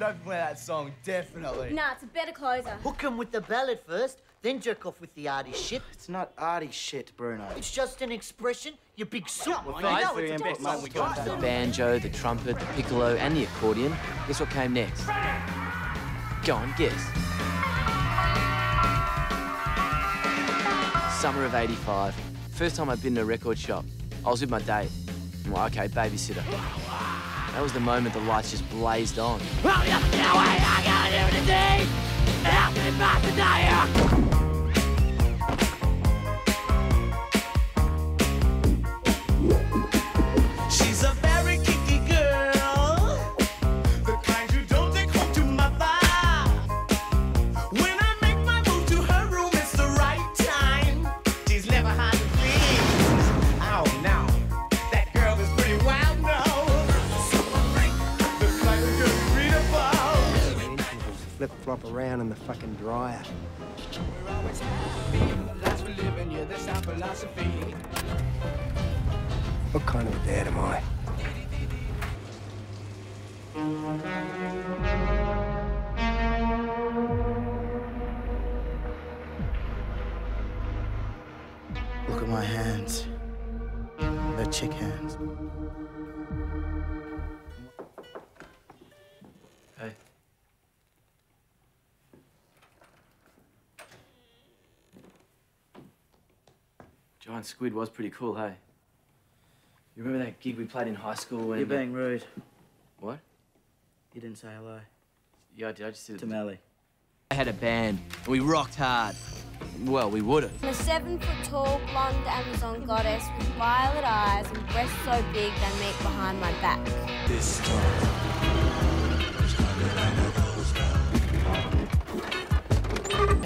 should open with that song, definitely. Nah, it's a better closer. Hook 'em with the ballad first, then jerk off with the arty shit. It's not arty shit, Bruno. It's just an expression, you big soot. guys, know very it's a ambitious. song. We got The banjo, the trumpet, the piccolo, and the accordion. Guess what came next? Go on, guess. Summer of 85. First time I'd been to a record shop. I was with my date. I'm okay, babysitter. That was the moment the lights just blazed on. Flip flop around in the fucking dryer. Living, yeah. What kind of a dad am I? Look at my hands. They're chick hands. Giant Squid was pretty cool, hey? You remember that gig we played in high school when... You're being rude. What? You didn't say hello. Yeah, I did. I just did it. To Melly. I had a band, and we rocked hard. Well, we would have. I'm a seven foot tall blonde Amazon goddess with violet eyes and breasts so big they meet behind my back. This time.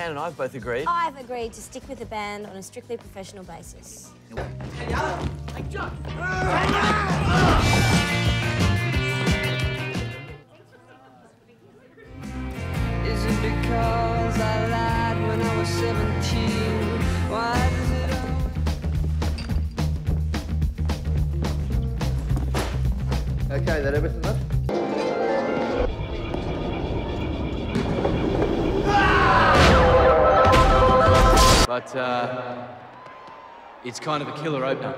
Pan and I have both agreed. I've agreed to stick with the band on a strictly professional basis. Is it because I lied when I was 17? Why does it all Okay, that everything left? But, uh, it's kind of a killer opener.